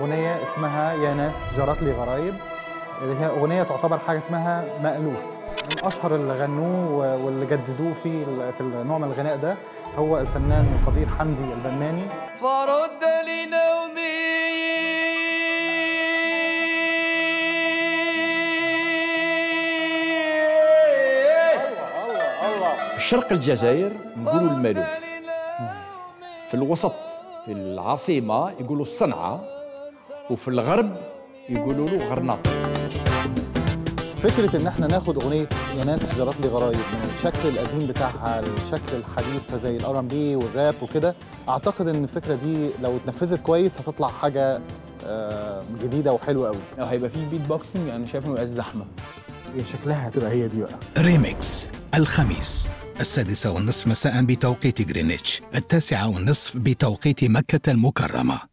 أغنية اسمها يا ناس جرت لي غرايب. اللي هي أغنية تعتبر حاجة اسمها مألوف. من أشهر اللي غنوه واللي جددوه في في النوع من الغناء ده هو الفنان القدير حمدي البناني. فرد لي نومي في الشرق الجزائر نقولوا المالوف في الوسط في العاصمة يقولوا الصنعة. وفي الغرب يقولوا له غرناطة فكرة إن إحنا ناخد أغنية يا ناس جرت لي غرايب من الشكل القديم بتاعها للشكل الحديث زي ال R&B والراب وكده أعتقد إن الفكرة دي لو اتنفذت كويس هتطلع حاجة آه، جديدة وحلوة قوي لو هيبقى فيه beatboxing أنا شايف إنه يبقى زحمة. شكلها هتبقى هي دي بقى. ريميكس الخميس. السادسة والنصف مساء بتوقيت جرينتش التاسعة والنصف بتوقيت مكة المكرمة.